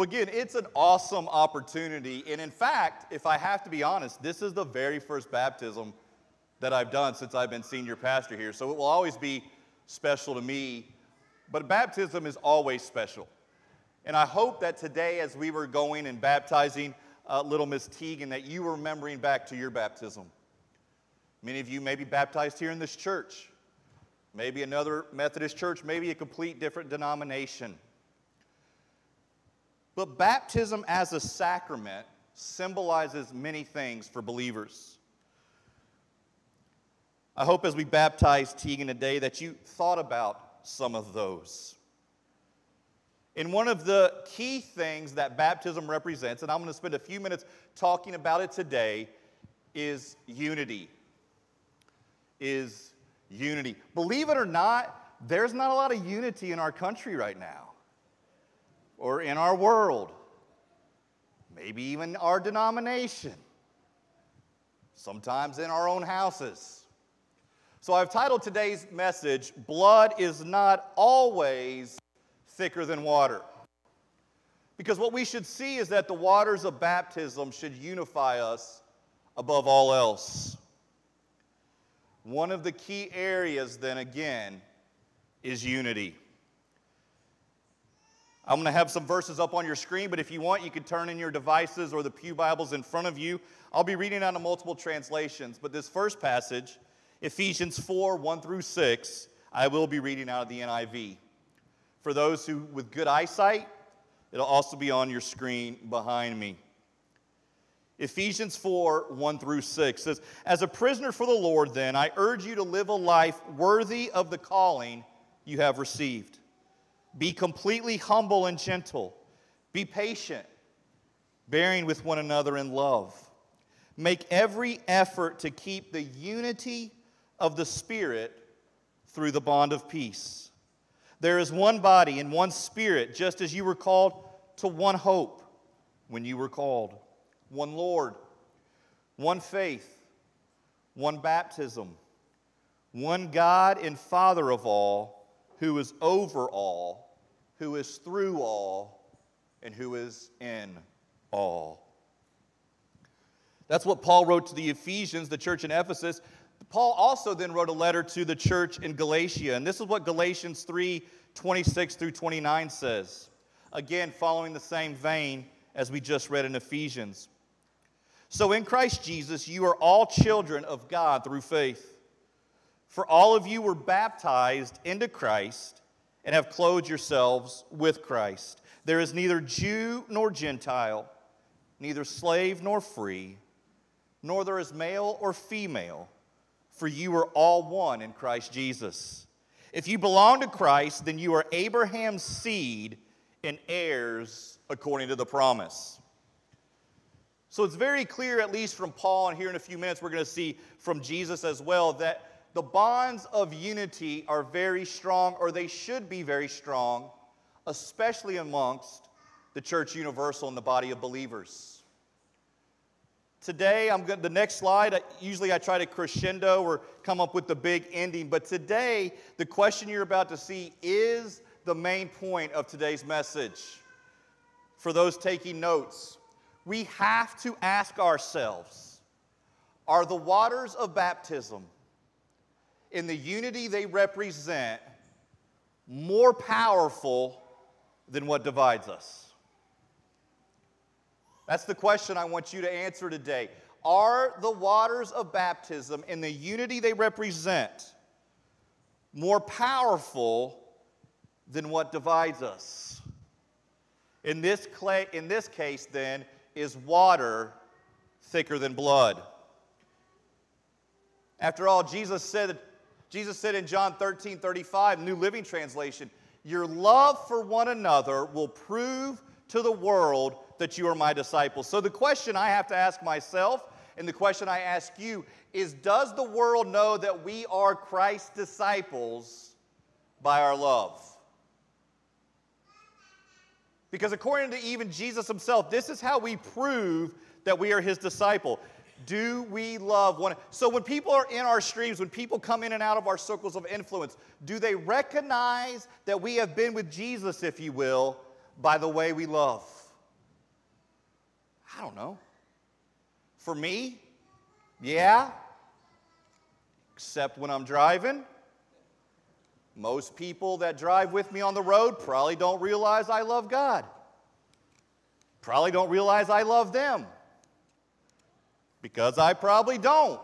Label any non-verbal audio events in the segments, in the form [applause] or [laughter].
Well, again, it's an awesome opportunity. And in fact, if I have to be honest, this is the very first baptism that I've done since I've been senior pastor here. So it will always be special to me. But baptism is always special. And I hope that today, as we were going and baptizing uh, little Miss Teagan, that you were remembering back to your baptism. Many of you may be baptized here in this church, maybe another Methodist church, maybe a complete different denomination. But baptism as a sacrament symbolizes many things for believers. I hope as we baptize Teagan today that you thought about some of those. And one of the key things that baptism represents, and I'm going to spend a few minutes talking about it today, is unity. Is unity. Believe it or not, there's not a lot of unity in our country right now, or in our world, maybe even our denomination, sometimes in our own houses. So I've titled today's message, Blood is Not Always Thicker Than Water. Because what we should see is that the waters of baptism should unify us above all else. One of the key areas, then again, is unity. I'm going to have some verses up on your screen, but if you want, you can turn in your devices or the Pew Bibles in front of you. I'll be reading out of multiple translations, but this first passage Ephesians 4 1 through 6, I will be reading out of the NIV. For those who with good eyesight, it'll also be on your screen behind me. Ephesians 4 1 through 6 says, As a prisoner for the Lord, then, I urge you to live a life worthy of the calling you have received. Be completely humble and gentle. Be patient, bearing with one another in love. Make every effort to keep the unity of the Spirit through the bond of peace. There is one body and one Spirit, just as you were called to one hope when you were called, one Lord, one faith, one baptism, one God and Father of all, who is over all, who is through all, and who is in all. That's what Paul wrote to the Ephesians, the church in Ephesus. Paul also then wrote a letter to the church in Galatia, and this is what Galatians 3 26 through 29 says. Again, following the same vein as we just read in Ephesians. So in Christ Jesus, you are all children of God through faith. For all of you were baptized into Christ and have clothed yourselves with Christ. There is neither Jew nor Gentile, neither slave nor free, nor there is male or female for you are all one in Christ Jesus. If you belong to Christ, then you are Abraham's seed and heirs according to the promise. So it's very clear, at least from Paul, and here in a few minutes we're going to see from Jesus as well, that the bonds of unity are very strong, or they should be very strong, especially amongst the church universal and the body of believers. Today, I'm going the next slide. Usually, I try to crescendo or come up with the big ending, but today, the question you're about to see is the main point of today's message. For those taking notes, we have to ask ourselves Are the waters of baptism, in the unity they represent, more powerful than what divides us? That's the question I want you to answer today. Are the waters of baptism and the unity they represent more powerful than what divides us? In this, clay, in this case, then, is water thicker than blood? After all, Jesus said, Jesus said in John 13 35, New Living Translation, Your love for one another will prove to the world that you are my disciples. So the question I have to ask myself and the question I ask you is Does the world know that we are Christ's disciples by our love? Because according to even Jesus himself, this is how we prove that we are his disciple. Do we love one? So when people are in our streams, when people come in and out of our circles of influence, do they recognize that we have been with Jesus, if you will, by the way we love? I don't know. For me, yeah. Except when I'm driving. Most people that drive with me on the road probably don't realize I love God. Probably don't realize I love them. Because I probably don't.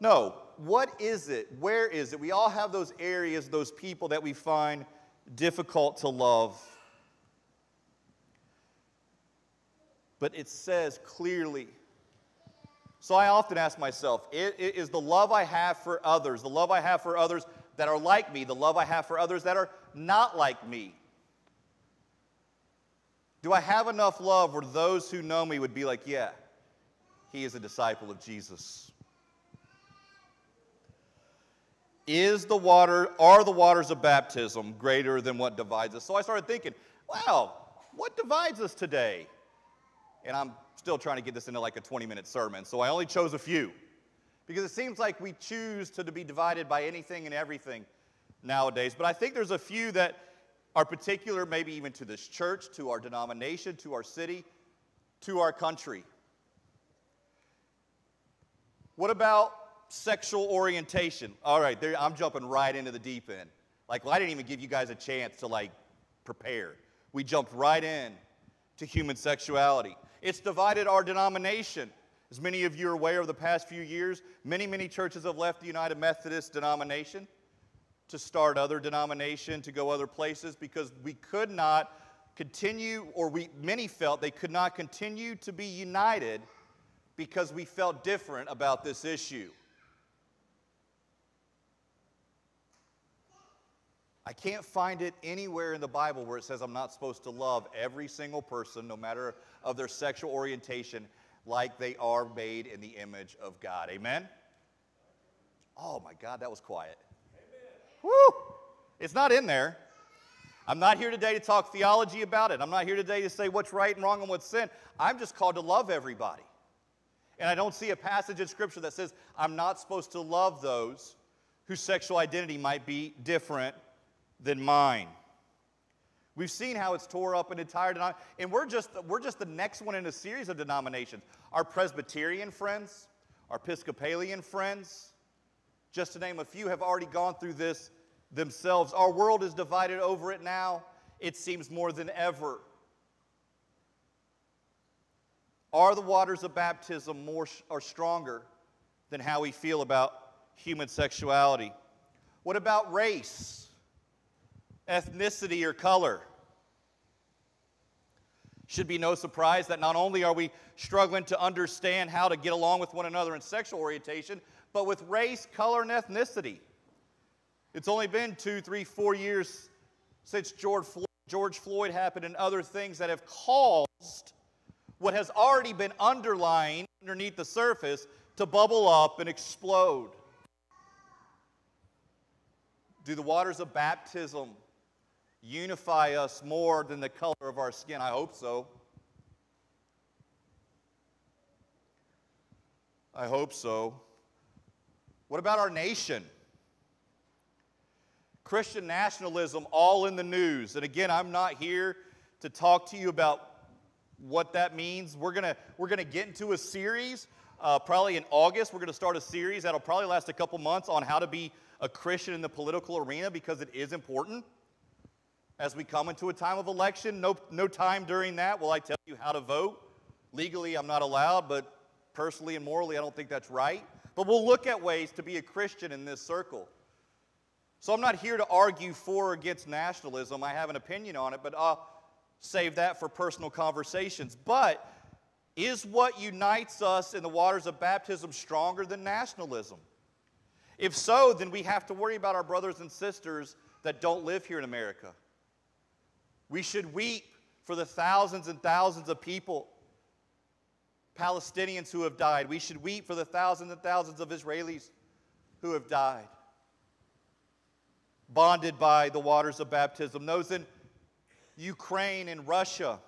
No, what is it? Where is it? We all have those areas, those people that we find difficult to love. But it says clearly. So I often ask myself is the love I have for others, the love I have for others that are like me, the love I have for others that are not like me? Do I have enough love where those who know me would be like, yeah, he is a disciple of Jesus? Is the water, are the waters of baptism greater than what divides us? So I started thinking, wow, what divides us today? And I'm still trying to get this into like a 20 minute sermon, so I only chose a few. Because it seems like we choose to be divided by anything and everything nowadays. But I think there's a few that are particular, maybe even to this church, to our denomination, to our city, to our country. What about sexual orientation. All right, there, I'm jumping right into the deep end. Like, well, I didn't even give you guys a chance to like prepare. We jumped right in to human sexuality. It's divided our denomination. As many of you are aware of the past few years, many, many churches have left the United Methodist denomination to start other denomination, to go other places, because we could not continue, or we many felt they could not continue to be united because we felt different about this issue. I can't find it anywhere in the Bible where it says I'm not supposed to love every single person, no matter of their sexual orientation, like they are made in the image of God. Amen? Oh my God, that was quiet. Amen. Woo! It's not in there. I'm not here today to talk theology about it. I'm not here today to say what's right and wrong and what's sin. I'm just called to love everybody. And I don't see a passage in Scripture that says I'm not supposed to love those whose sexual identity might be different than mine. We've seen how it's tore up an entire denomination, and we're just, we're just the next one in a series of denominations. Our Presbyterian friends, our Episcopalian friends, just to name a few, have already gone through this themselves. Our world is divided over it now, it seems more than ever. Are the waters of baptism more or stronger than how we feel about human sexuality? What about race? ethnicity, or color. Should be no surprise that not only are we struggling to understand how to get along with one another in sexual orientation, but with race, color, and ethnicity. It's only been two, three, four years since George Floyd, George Floyd happened and other things that have caused what has already been underlying underneath the surface to bubble up and explode. Do the waters of baptism unify us more than the color of our skin? I hope so. I hope so. What about our nation? Christian nationalism all in the news. And again, I'm not here to talk to you about what that means. We're to we're to get into a series uh, probably in August. We're to start a series that'll probably last a couple months on how to be a Christian in the political arena because it is important as we come into a time of election. No, no time during that will I tell you how to vote. Legally, I'm not allowed, but personally and morally, I don't think that's right. But we'll look at ways to be a Christian in this circle. So I'm not here to argue for or against nationalism. I have an opinion on it, but I'll save that for personal conversations. But is what unites us in the waters of baptism stronger than nationalism? If so, then we have to worry about our brothers and sisters that don't live here in America. We should weep for the thousands and thousands of people, Palestinians who have died. We should weep for the thousands and thousands of Israelis who have died, bonded by the waters of baptism. Those in Ukraine and Russia,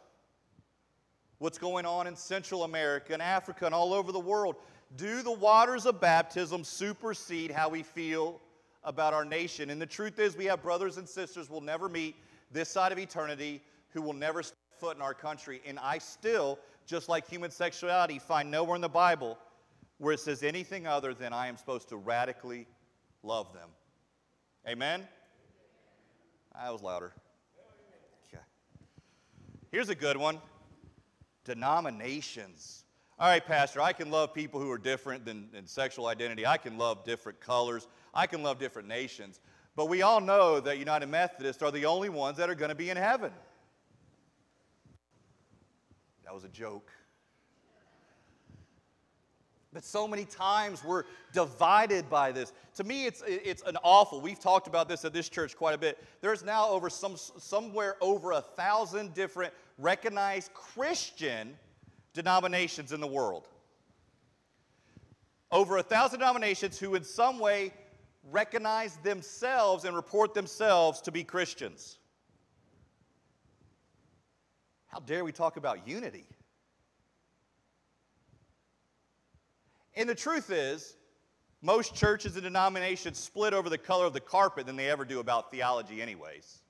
what's going on in Central America and Africa and all over the world. Do the waters of baptism supersede how we feel about our nation? And the truth is, we have brothers and sisters we'll never meet this side of eternity who will never step foot in our country, and I still, just like human sexuality, find nowhere in the Bible where it says anything other than I am supposed to radically love them. Amen? That was louder. Here's a good one denominations. All right, Pastor, I can love people who are different than, than sexual identity. I can love different colors. I can love different nations. But we all know that United Methodists are the only ones that are going to be in heaven. That was a joke. But so many times we're divided by this. To me, it's, it's an awful. We've talked about this at this church quite a bit. There's now over some, somewhere over a thousand different recognized Christian denominations in the world. Over a thousand denominations who, in some way, recognize themselves and report themselves to be Christians. How dare we talk about unity? And the truth is, most churches and denominations split over the color of the carpet than they ever do about theology, anyways.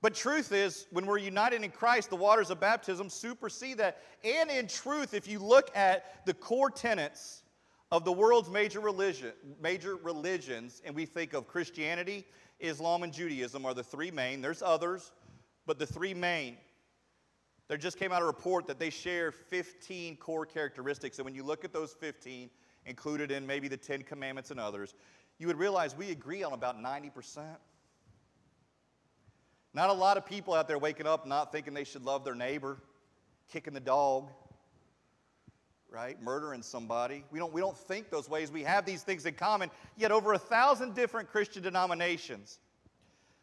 But truth is, when we're united in Christ, the waters of baptism supersede that. And in truth, if you look at the core tenets of the world's major, religion, major religions, and we think of Christianity, Islam, and Judaism are the three main. There's others, but the three main. There just came out a report that they share 15 core characteristics. And when you look at those 15, included in maybe the Ten Commandments and others, you would realize we agree on about 90%. Not a lot of people out there waking up not thinking they should love their neighbor, kicking the dog, right? Murdering somebody. We don't, we don't think those ways. We have these things in common, yet over a thousand different Christian denominations.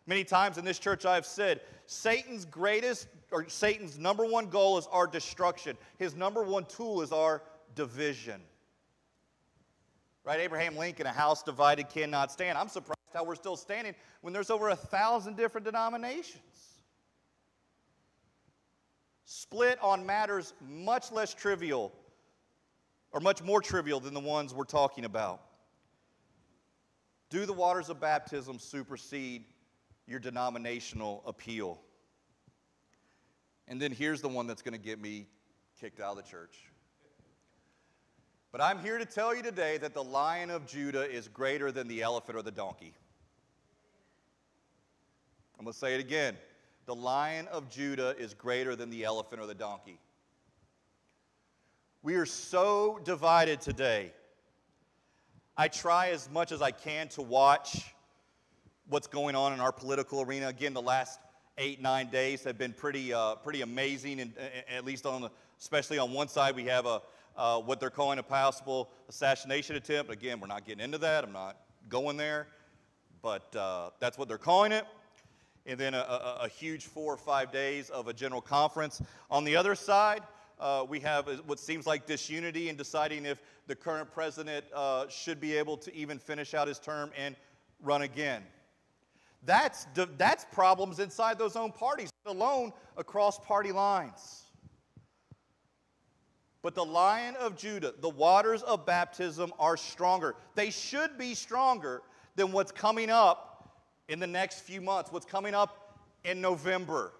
Many times in this church, I've said Satan's greatest or Satan's number one goal is our destruction. His number one tool is our division. Right? Abraham Lincoln, a house divided cannot stand. I'm surprised how we're still standing when there's over a thousand different denominations. Split on matters much less trivial or much more trivial than the ones we're talking about. Do the waters of baptism supersede your denominational appeal? And then here's the one that's going to get me kicked out of the church. But I'm here to tell you today that the lion of Judah is greater than the elephant or the donkey. I'm going to say it again. The lion of Judah is greater than the elephant or the donkey. We are so divided today. I try as much as I can to watch what's going on in our political arena. Again, the last eight, nine days have been pretty, uh, pretty amazing, and at least on the, especially on one side, we have a, uh, what they're calling a possible assassination attempt. Again, we're not getting into that. I'm not going there, but uh, that's what they're calling it. And then a, a, a, huge four or five days of a general conference. On the other side, uh, we have what seems like disunity in deciding if the current president uh, should be able to even finish out his term and run again. That's, that's problems inside those own parties, alone across party lines. But the Lion of Judah, the waters of baptism are stronger. They should be stronger than what's coming up in the next few months, what's coming up in November.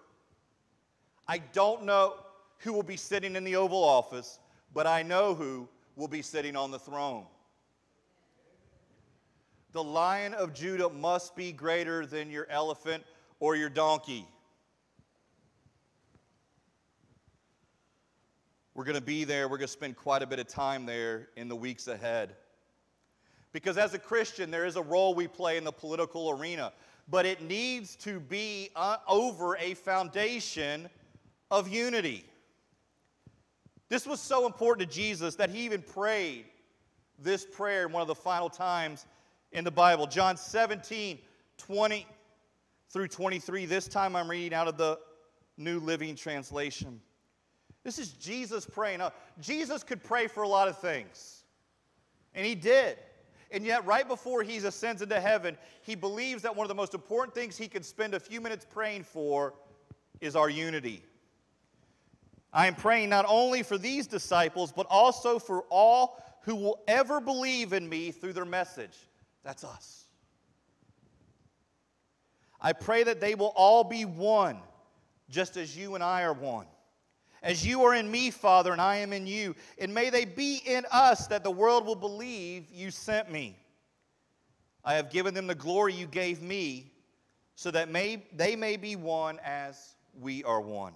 I don't know who will be sitting in the Oval Office, but I know who will be sitting on the throne. The lion of Judah must be greater than your elephant or your donkey. We're going to be there. We're going to spend quite a bit of time there in the weeks ahead. Because as a Christian, there is a role we play in the political arena, but it needs to be uh, over a foundation of unity. This was so important to Jesus that he even prayed this prayer in one of the final times in the Bible. John 17, 20 through 23. This time I'm reading out of the New Living Translation. This is Jesus praying. Now, Jesus could pray for a lot of things, and he did. And yet, right before he ascends into heaven, he believes that one of the most important things he could spend a few minutes praying for is our unity. I am praying not only for these disciples, but also for all who will ever believe in me through their message. That's us. I pray that they will all be one, just as you and I are one. As you are in me, Father, and I am in you. And may they be in us, that the world will believe you sent me. I have given them the glory you gave me, so that may, they may be one as we are one.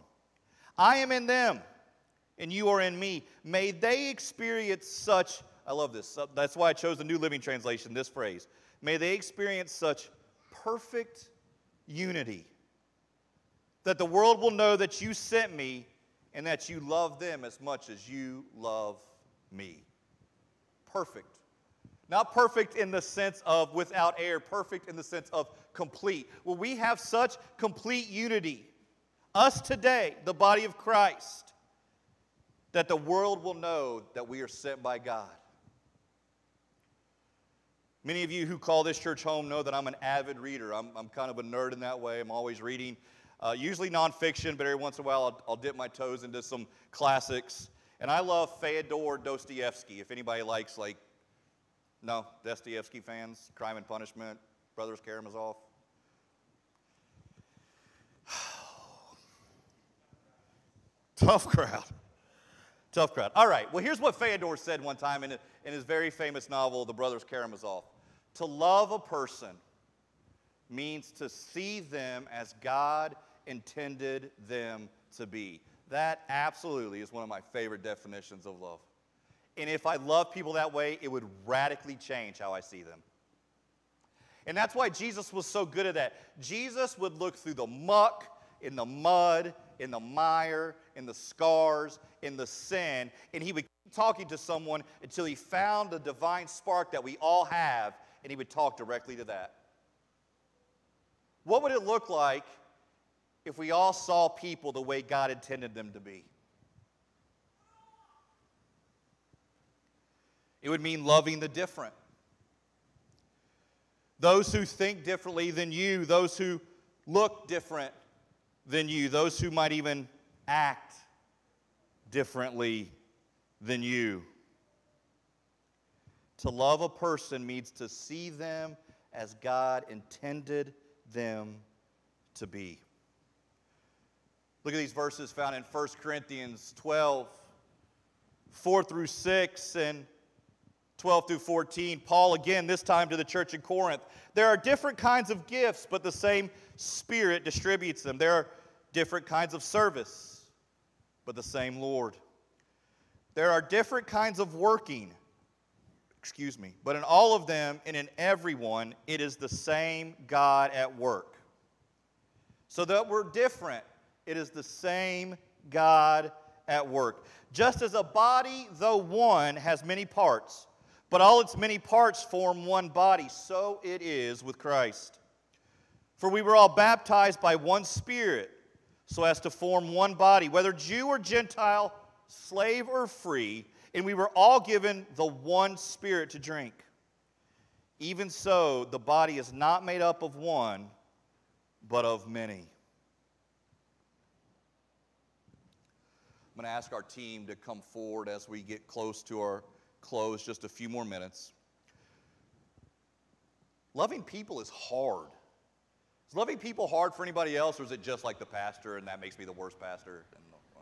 I am in them, and you are in me. May they experience such, I love this. That's why I chose the New Living Translation, this phrase. May they experience such perfect unity that the world will know that you sent me and that you love them as much as you love me. Perfect. Not perfect in the sense of without error, perfect in the sense of complete. Well, we have such complete unity, us today, the body of Christ, that the world will know that we are sent by God. Many of you who call this church home know that I'm an avid reader. I'm, I'm kind of a nerd in that way. I'm always reading uh, usually nonfiction, but every once in a while I'll, I'll, dip my toes into some classics. And I love Fyodor Dostoevsky. If anybody likes, like, no, Dostoevsky fans, Crime and Punishment, Brothers Karamazov. [sighs] Tough crowd. Tough crowd. All right, well, here's what Fyodor said one time in, in his very famous novel, The Brothers Karamazov. To love a person means to see them as God intended them to be. That absolutely is one of my favorite definitions of love. And if I love people that way, it would radically change how I see them. And that's why Jesus was so good at that. Jesus would look through the muck, in the mud, in the mire, in the scars, in the sin, and he would keep talking to someone until he found the divine spark that we all have, and he would talk directly to that. What would it look like if we all saw people the way God intended them to be? It would mean loving the different. Those who think differently than you, those who look different than you, those who might even act differently than you. To love a person means to see them as God intended them to be. Look at these verses found in 1 Corinthians 12, 4 through 6, and 12 through 14. Paul, again, this time to the church in Corinth. There are different kinds of gifts, but the same Spirit distributes them. There are different kinds of service, but the same Lord. There are different kinds of working, excuse me, but in all of them and in everyone, it is the same God at work. So that we're different it is the same God at work. Just as a body, though one, has many parts, but all its many parts form one body, so it is with Christ. For we were all baptized by one Spirit, so as to form one body, whether Jew or Gentile, slave or free, and we were all given the one Spirit to drink. Even so, the body is not made up of one, but of many. I'm going to ask our team to come forward as we get close to our close, just a few more minutes. Loving people is hard. Is loving people hard for anybody else, or is it just like the pastor and that makes me the worst pastor? Uh,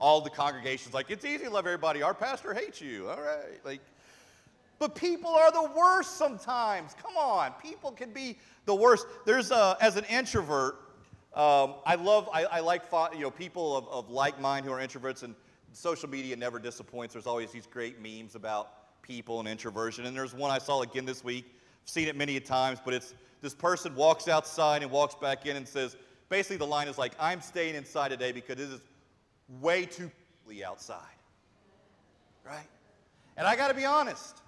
all the congregations like it's easy to love everybody. Our pastor hates you. All right, like, but people are the worst sometimes. Come on, people can be the worst. There's a, as an introvert, um, I love, I, I like you know, people of, of like mind who are introverts, and social media never disappoints. There's always these great memes about people and introversion. And there's one I saw again this week. I've seen it many times, but it's this person walks outside and walks back in and says, basically the line is like, I'm staying inside today because it is way too outside. Right? And I got to be honest,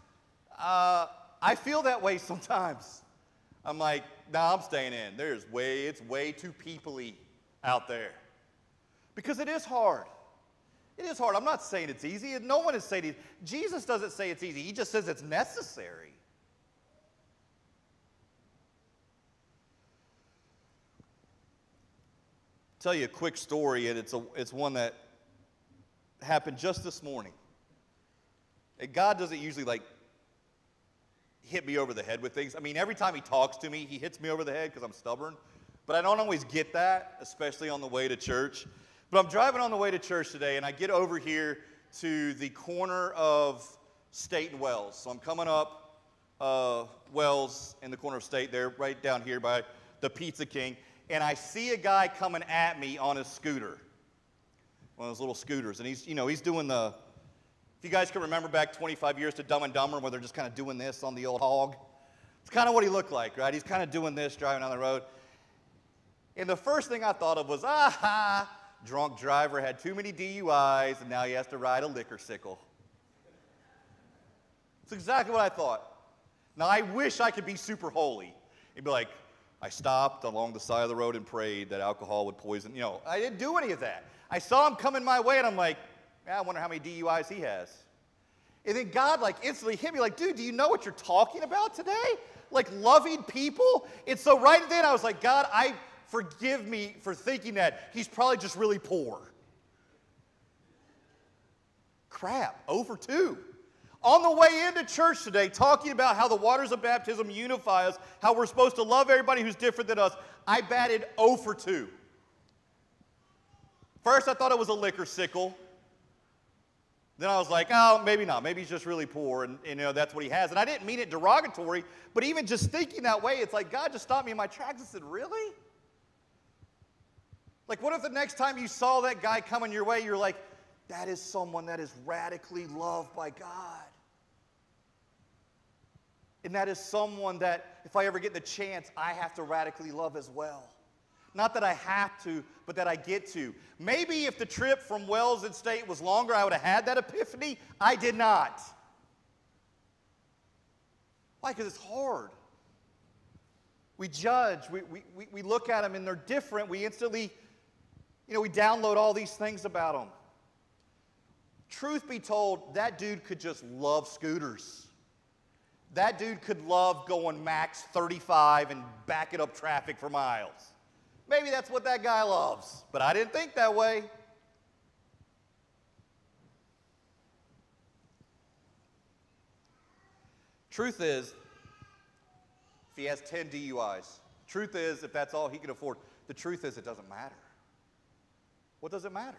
uh, I feel that way sometimes. I'm like, nah, I'm staying in. There's way, it's way too peoply out there. Because it is hard. It is hard. I'm not saying it's easy. No one is saying it. Jesus doesn't say it's easy. He just says it's necessary. I'll tell you a quick story, and it's, a, it's one that happened just this morning. And God doesn't usually like hit me over the head with things. I mean, every time he talks to me, he hits me over the head because I'm stubborn. but I don't always get that, especially on the way to church. But I'm driving on the way to church today, and I get over here to the corner of State and Wells. So I'm coming up uh, Wells in the corner of State there, right down here by the Pizza King, and I see a guy coming at me on his scooter, one of those little scooters, and he's, you know, he's doing the, if you guys can remember back 25 years to Dumb and Dumber, where they're just kind of doing this on the old hog, it's kind of what he looked like, right? He's kind of doing this driving down the road. And the first thing I thought of was, aha, drunk driver had too many DUIs, and now he has to ride a liquor sickle. It's exactly what I thought. Now, I wish I could be super holy. He'd be like, I stopped along the side of the road and prayed that alcohol would poison. You know, I didn't do any of that. I saw him coming my way, and I'm like, yeah, I wonder how many DUIs he has. And then God, like, instantly hit me, like, dude, do you know what you're talking about today? Like, loving people? And so right then, I was like, God, I forgive me for thinking that he's probably just really poor. Crap, over two. On the way into church today, talking about how the waters of baptism unify us, how we're supposed to love everybody who's different than us, I batted 0 for 2. First, I thought it was a liquor sickle. Then I was like, oh, maybe not. Maybe he's just really poor, and, you know that's what he has. And I didn't mean it derogatory, but even just thinking that way, it's like God just stopped me in my tracks and said, really? Like, what if the next time you saw that guy coming your way, you're like, that is someone that is radically loved by God. And that is someone that, if I ever get the chance, I have to radically love as well. Not that I have to, but that I get to. Maybe if the trip from Wells and State was longer, I would have had that epiphany. I did not. Why? Because it's hard. We judge, we, we, we look at them and they're different. We instantly, you know, we download all these things about them. Truth be told, that dude could just love scooters. That dude could love going max 35 and backing up traffic for miles. Maybe that's what that guy loves, but I didn't think that way. Truth is, if he has 10 DUIs, truth is, if that's all he can afford, the truth is, it doesn't matter. What does it matter?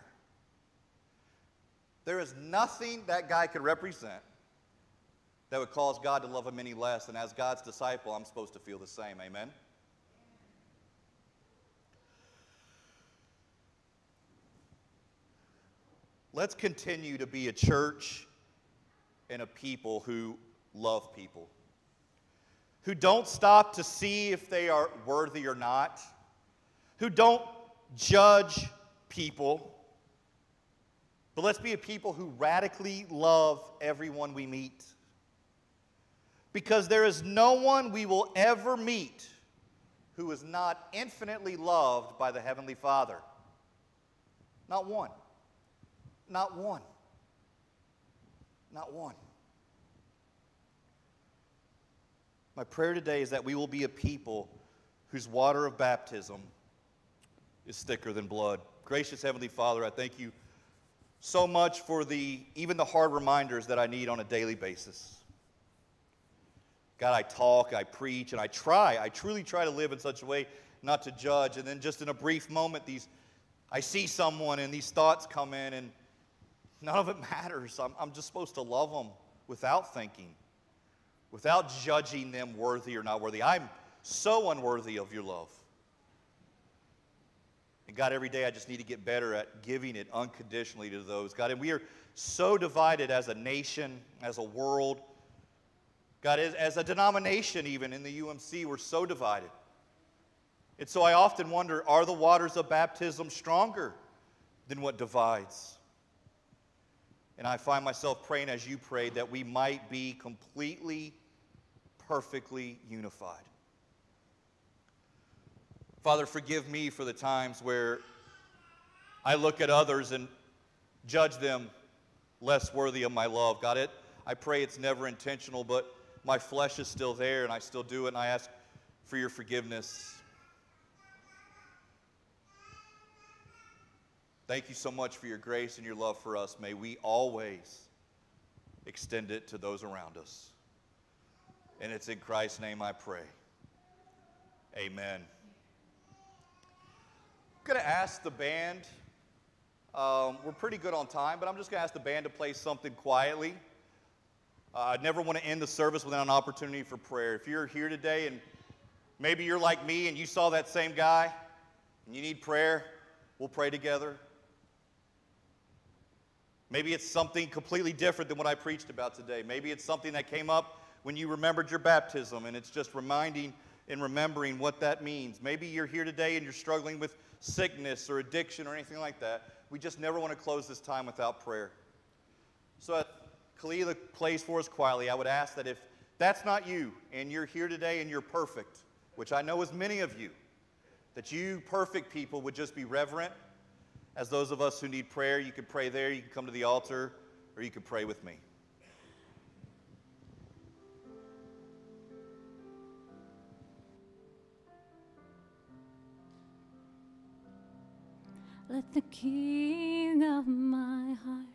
There is nothing that guy could represent that would cause God to love him any less. And as God's disciple, I'm supposed to feel the same. Amen? Let's continue to be a church and a people who love people, who don't stop to see if they are worthy or not, who don't judge people but let's be a people who radically love everyone we meet. Because there is no one we will ever meet who is not infinitely loved by the Heavenly Father. Not one. Not one. Not one. My prayer today is that we will be a people whose water of baptism is thicker than blood. Gracious Heavenly Father, I thank you so much for the even the hard reminders that I need on a daily basis. God, I talk, I preach, and I try. I truly try to live in such a way not to judge. And then just in a brief moment, these I see someone and these thoughts come in, and none of it matters. I'm, I'm just supposed to love them without thinking, without judging them worthy or not worthy. I'm so unworthy of your love. And God, every day I just need to get better at giving it unconditionally to those. God, and we are so divided as a nation, as a world. God, as, as a denomination, even in the UMC, we're so divided. And so I often wonder are the waters of baptism stronger than what divides? And I find myself praying as you prayed that we might be completely, perfectly unified. Father, forgive me for the times where I look at others and judge them less worthy of my love. God, it, I pray it's never intentional, but my flesh is still there and I still do it, and I ask for your forgiveness. Thank you so much for your grace and your love for us. May we always extend it to those around us. And it's in Christ's name I pray. Amen. I'm going to ask the band. Um, we're pretty good on time, but I'm just going to ask the band to play something quietly. Uh, I never want to end the service without an opportunity for prayer. If you're here today and maybe you're like me and you saw that same guy and you need prayer, we'll pray together. Maybe it's something completely different than what I preached about today. Maybe it's something that came up when you remembered your baptism and it's just reminding and remembering what that means. Maybe you're here today and you're struggling with sickness or addiction or anything like that. We just never want to close this time without prayer. So, at Kalia plays for us quietly, I would ask that if that's not you and you're here today and you're perfect, which I know is many of you, that you perfect people would just be reverent as those of us who need prayer, you can pray there, you can come to the altar, or you can pray with me. Let the king of my heart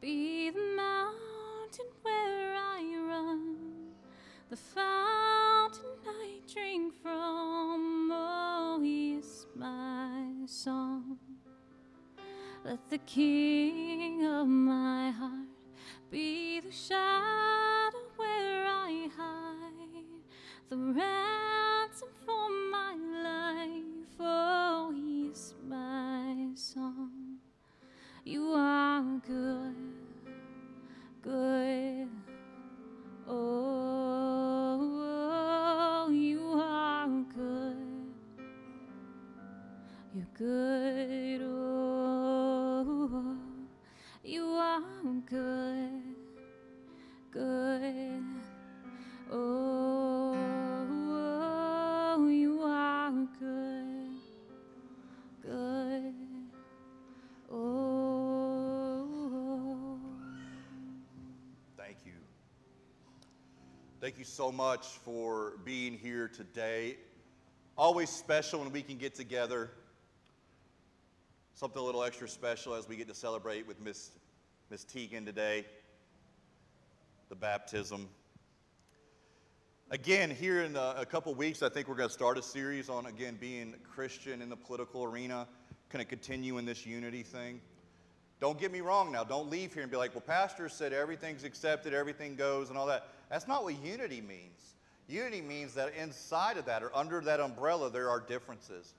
be the mountain where I run, the fountain I drink from. Oh, he is my song. Let the king of my heart be the shadow where I hide, the ransom for my life. Oh, he is my song. You are good, good. Oh, Thank you so much for being here today. Always special when we can get together. Something a little extra special as we get to celebrate with Miss, Miss Tegan today, the baptism. Again, here in a, a couple weeks, I think we're going to start a series on, again, being Christian in the political arena, kind of continue in this unity thing. Don't get me wrong now. Don't leave here and be like, well, Pastor said everything's accepted, everything goes, and all that. That's not what unity means. Unity means that inside of that or under that umbrella, there are differences.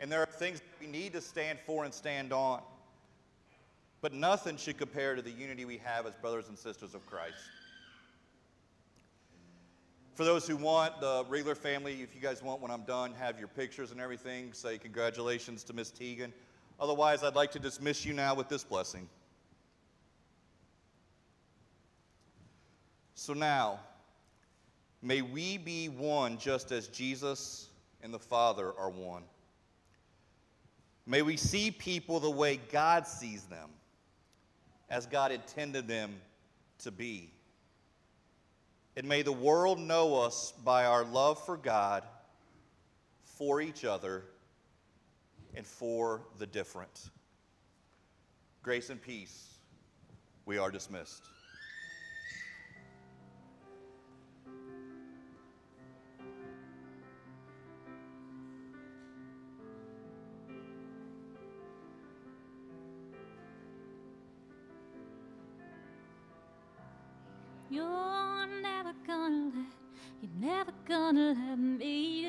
And there are things that we need to stand for and stand on. But nothing should compare to the unity we have as brothers and sisters of Christ. For those who want, the regular family, if you guys want, when I'm done, have your pictures and everything. Say congratulations to Miss Tegan. Otherwise, I'd like to dismiss you now with this blessing. So now, may we be one just as Jesus and the Father are one. May we see people the way God sees them, as God intended them to be. And may the world know us by our love for God, for each other, and for the different. Grace and peace. We are dismissed. You're never gonna let, you're never gonna let me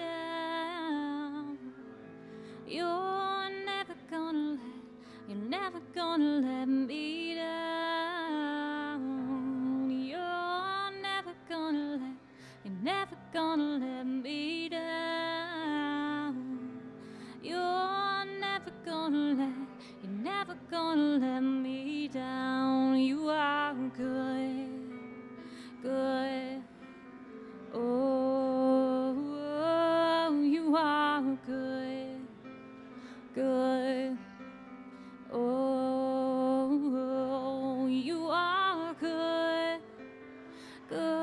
good.